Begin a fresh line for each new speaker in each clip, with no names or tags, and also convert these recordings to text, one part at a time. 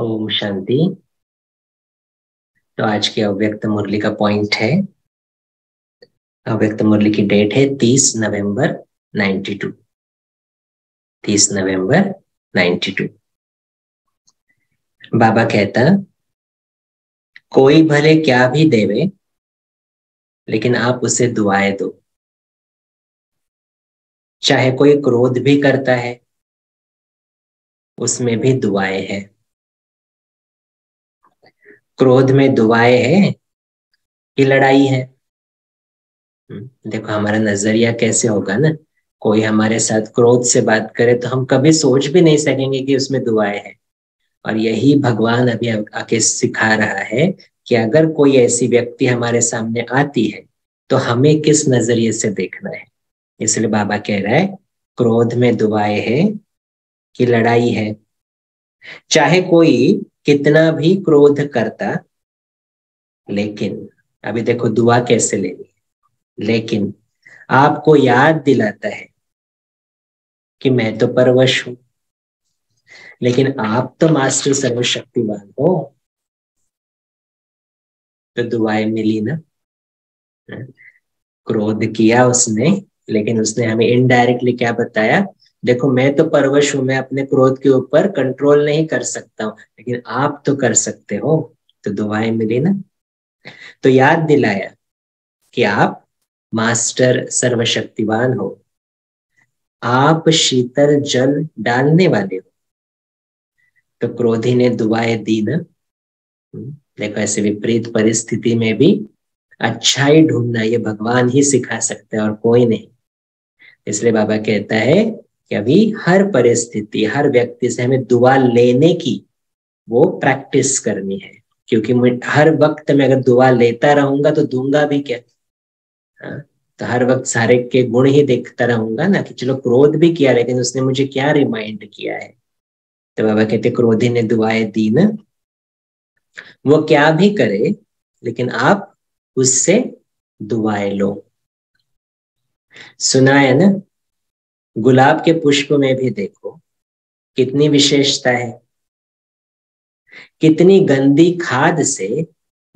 ओम शांति। तो आज की अव्यक्त मुरली का पॉइंट है। अव्यक्त मुरली की डेट है तीस नवंबर 92 तीस नवंबर 92 बाबा कहता, कोई भले क्या भी देवे, लेकिन आप उसे दुआएँ दो। चाहे कोई क्रोध भी करता है, उसमें भी दुआएँ हैं। क्रोध में दुआए है? कि लड़ाई है। हम्म, देखो हमारा नज़रिया कैसे होगा ना? कोई हमारे साथ क्रोध से बात करे तो हम कभी सोच भी नहीं सकेंगे कि उसमें दुआएँ हैं। और यही भगवान अभी आके सिखा रहा है कि अगर कोई ऐसी व्यक्ति हमारे सामने आती है तो हमें किस नज़रिए से देखना है? इसलिए बाबा कह रहा है क्रोध में दुआएँ है कि लड़ाई है। चाहे कोई कितना भी क्रोध करता, लेकिन, अभी देखो दुआ कैसे लेनी है लेकिन, आपको याद दिलाता है कि मैं तो परवश हूँ। लेकिन आप तो मास्टर सर्वशक्तिमान हो। तो दुआएँ मिली ना? क्रोध किया उसने, लेकिन उसने हमें इनडायरेक्टली क्या बताया? देखो मैं तो परवश हूँ मैं अपने क्रोध के ऊपर कंट्रोल नहीं कर सकता हूँ लेकिन आप तो कर सकते हो तो दुआएँ मिली ना। तो याद दिलाया कि आप मास्टर सर्वशक्तिवान हो। आप शीतल जल डालने वाले हो। तो क्रोधी ने दुआएँ दी ना। हम्म, देखो ऐसे विपरीत परिस्थिति में भी अच्छाई ढूंढना ये भगवान ही सिखा सकते हैं और कोई नहीं। इसलिए बाबा कहता है कि अभी हर परिस्थिति, हर व्यक्ति से हमें दुआ लेने की वो प्रैक्टिस करनी है। क्योंकि हर वक्त में अगर दुआ लेता रहूँगा तो दूँगा भी क्या? हाँ तो हर वक्त सारे के गुण ही देखता रहूँगा ना कि चलो क्रोध भी किया लेकिन उसने मुझे क्या रिमाइंड किया है? तो बाबा कहते क्रोधी ने दुआएँ दी ना। वो क्या भी करे, लेकिन आप उससे दुआएँ लो। सुना है ना? गुलाब के पुष्प में भी देखो, कितनी विशेषता है। कितनी गंदी खाद से,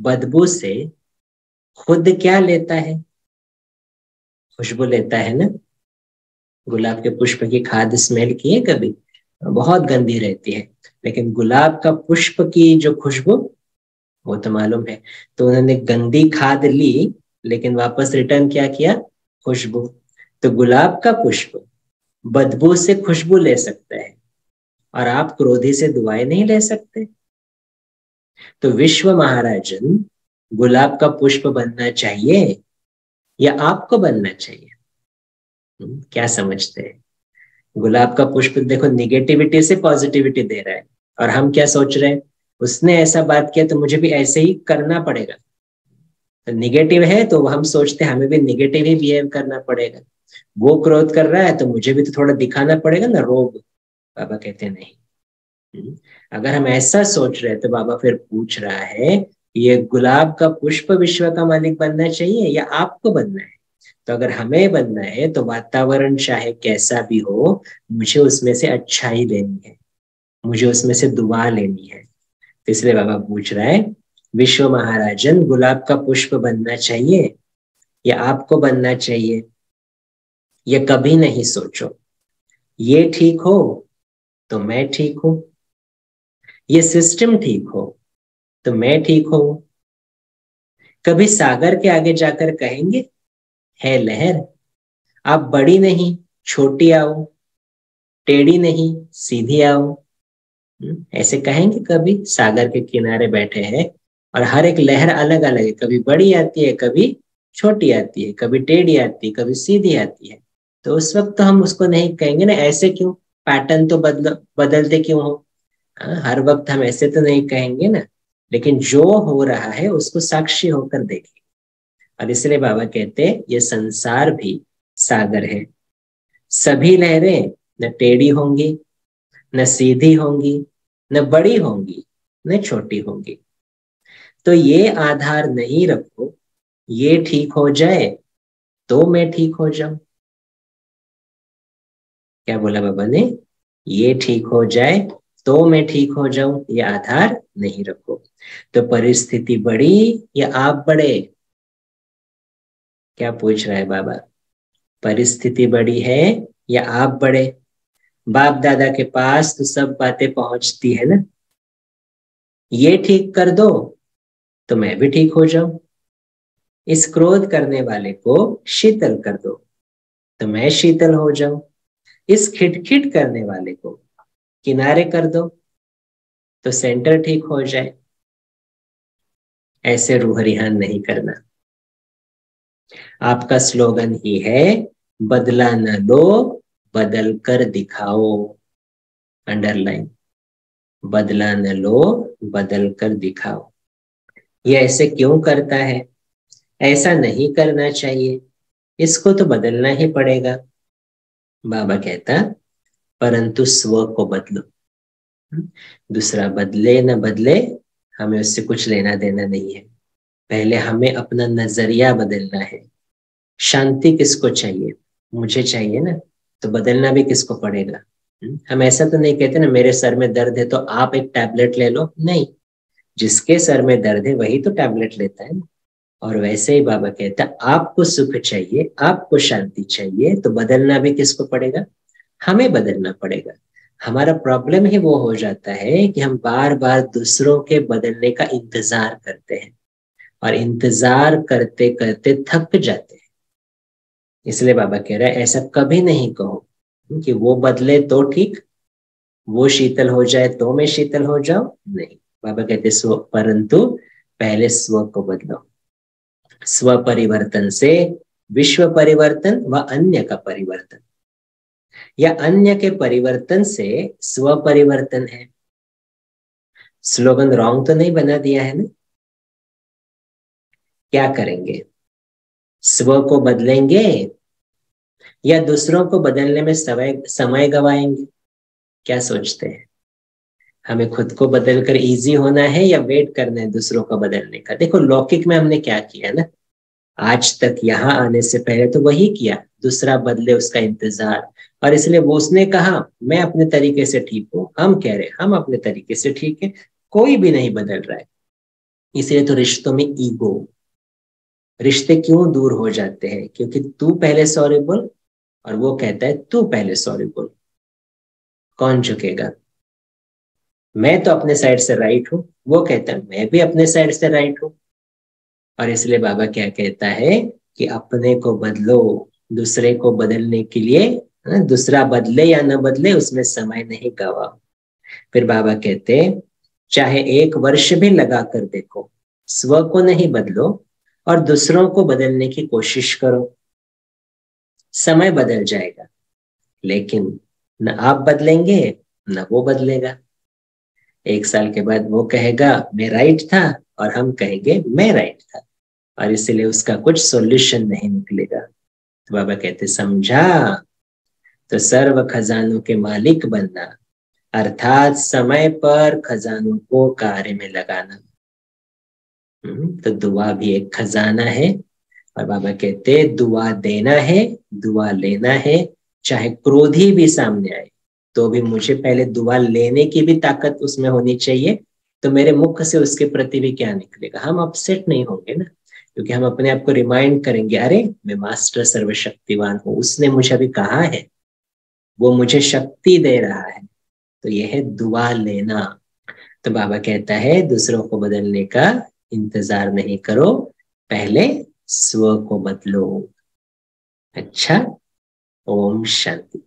बदबू से खुद क्या लेता है? खुशबू लेता है ना? गुलाब के पुष्प की खाद स्मेल की है कभी? बहुत गंदी रहती है। लेकिन गुलाब का पुष्प की जो खुशबू, वो तो मालूम है। तो उन्होंने गंदी खाद ली, लेकिन वापस रिटर्न क्या किया? खुशबू। तो गुलाब का पुष्प। बदबू से खुशबू ले सकता है और आप क्रोधी से दुआएँ नहीं ले सकते। तो विश्व महाराजन, गुलाब का पुष्प बनना चाहिए या आपको बनना चाहिए? क्या समझते हैं? गुलाब का पुष्प देखो निगेटिविटी से पॉजिटिविटी दे रहा है और हम क्या सोच रहे हैं? उसने ऐसा बात किया तो मुझे भी ऐसे ही करना पड़ेगा। तो निगेटिव है तो हम सोचते हमें भी निगेटिव ही बिहेव करना पड़ेगा। वो क्रोध कर रहा है तो मुझे भी तो थोड़ा दिखाना पड़ेगा ना रोग। बाबा कहते नहीं। हम्म, अगर हम ऐसा सोच रहे तो बाबा फिर पूछ रहा है ये गुलाब का पुष्प विश्व का मालिक बनना चाहिए या आपको बनना है? तो अगर हमें बनना है तो वातावरण चाहे कैसा भी हो मुझे उसमें से अच्छाई लेनी है। मुझे उसमें से दुआ लेनी है। तो इसलिए बाबा पूछ रहा है विश्व महाराजन गुलाब का पुष्प बनना चाहिए या आपको बनना चाहिए? ये कभी नहीं सोचो। ये ठीक हो तो मैं ठीक हूँ। ये सिस्टम ठीक हो तो मैं ठीक हूँ। कभी सागर के आगे जाकर कहेंगे है लहर आप बड़ी नहीं छोटी आओ टेढ़ी नहीं सीधी आओ। हम्म, ऐसे कहेंगे कभी सागर के किनारे बैठे हैं और हर एक लहर अलग अलग है। कभी बड़ी आती है कभी छोटी आती है कभी टेढ़ी आती है कभी सीधी आती है। तो उस वक्त तो हम उसको नहीं कहेंगे ना ऐसे क्यों? पैटर्न तो बदल बदलते क्यों हो? हाँ, हर वक्त हम ऐसे तो नहीं कहेंगे ना। लेकिन जो हो रहा है उसको साक्षी होकर देखें और इसलिए बाबा कहते हैं ये संसार भी सागर है। सभी लहरें न टेढ़ी होंगी न सीधी होंगी न बड़ी होंगी न छोटी होंगी। तो ये आधार नहीं रखो ये ठीक हो जाए तो मैं ठीक हो जाऊँ। क्या बोला बाबा ने? ये ठीक हो जाए तो मैं ठीक हो जाऊँ, ये आधार नहीं रखो। तो परिस्थिति बड़ी या आप बड़े? क्या पूछ रहा है बाबा? परिस्थिति बड़ी है या आप बड़े? बाप दादा के पास तो सब बातें पहुँचती है ना? ये ठीक कर दो तो मैं भी ठीक हो जाऊँ। इस क्रोध करने वाले को शीतल कर दो तो मैं शीतल हो जाऊँ। इस खिटखिट करने वाले को किनारे कर दो तो सेंटर ठीक हो जाए। ऐसे रूह रिहान नहीं करना। आपका स्लोगन ही है, बदला न लो, बदल कर दिखाओ। अंडरलाइन बदला न लो, बदल कर दिखाओ। ये ऐसे क्यों करता है? ऐसा नहीं करना चाहिए। इसको तो बदलना ही पड़ेगा। बाबा कहता परंतु स्व को बदलो। दूसरा, बदले न बदले, हमें उससे कुछ लेना देना नहीं है। पहले हमें अपना नज़रिया बदलना है। शांति किसको चाहिए? मुझे चाहिए ना? तो बदलना भी किसको पड़ेगा? हम ऐसा तो नहीं कहते ना, मेरे सर में दर्द है तो आप एक टैबलेट ले लो। नहीं, जिसके सर में दर्द है वही तो टैबलेट लेता है और वैसे ही बाबा कहता आपको सुख चाहिए, आपको शांति चाहिए तो बदलना भी किसको पड़ेगा? हमें बदलना पड़ेगा। हमारा प्रॉब्लम ही वो हो जाता है कि हम बार बार दूसरों के बदलने का इंतज़ार करते हैं और इंतज़ार करते करते थक जाते हैं। इसलिए बाबा कह रहा है, ऐसा कभी नहीं कहो कि वो बदले तो ठीक, वो शीतल हो जाए तो मैं शीतल हो जाऊँ। नहीं, बाबा कहते स्व परंतु पहले स्व को बदलो। स्व परिवर्तन से विश्व परिवर्तन व अन्य का परिवर्तन। या अन्य के परिवर्तन से स्व परिवर्तन है। स्लोगन रॉन्ग तो नहीं बना दिया है ना? क्या करेंगे? स्व को बदलेंगे या दूसरों को बदलने में समय समय गवाएँगे? क्या सोचते हैं? हमें खुद को बदल कर इजी होना है या वेट करना है दूसरों को बदलने का? देखो, लौकिक में हमने क्या किया ना? आज तक यहाँ आने से पहले तो वही किया, दूसरा बदले उसका इंतज़ार। और इसलिए वो उसने कहा, मैं अपने तरीके से ठीक हूँ, हम कह रहे हम अपने तरीके से ठीक है, कोई भी नहीं बदल रहा है। इसलिए तो रिश्तों में ईगो रिश्ते क्यों दूर हो जाते हैं? क्योंकि तू पहले सॉरी बोल और वो कहता है, तू पहले सॉरी बोल। कौन झुकेगा? मैं तो अपने साइड से राइट हूँ। वो कहता है मैं भी अपने साइड से राइट हूँ। और इसलिए बाबा क्या कहता है कि अपने को बदलो दूसरे को बदलने के लिए हाँ, दूसरा बदले या न बदले उसमें समय नहीं गवा फिर बाबा कहते चाहे एक वर्ष भी लगा कर देखो स्व को नहीं बदलो और दूसरों को बदलने की कोशिश करो। समय बदल जाएगा लेकिन न आप बदलेंगे न वो बदलेगा। एक साल के बाद वो कहेगा मैं राइट था और हम कहेंगे मैं राइट था। और इसलिए उसका कुछ सॉल्यूशन नहीं निकलेगा। तो बाबा कहते समझा? तो सर्व खजानों के मालिक बनना अर्थात समय पर खजानों को कार्य में लगाना। हम्म, तो दुआ भी एक खजाना है। और बाबा कहते दुआ देना है दुआ लेना है चाहे क्रोधी भी सामने आए। तो भी मुझे पहले दुआ लेने की भी ताकत उसमें होनी चाहिए। तो मेरे मुख से उसके प्रति भी क्या निकलेगा? हम अपसेट नहीं होंगे ना, क्योंकि हम अपने आप को रिमाइंड करेंगे, अरे, मैं मास्टर सर्वशक्तिवान हूँ, उसने मुझे अभी कहा है, वो मुझे शक्ति दे रहा है। तो यह है दुआ लेना। तो बाबा कहता है, दूसरों को बदलने का इंतज़ार नहीं करो, पहले स्व को बदलो। अच्छा ओम शांति।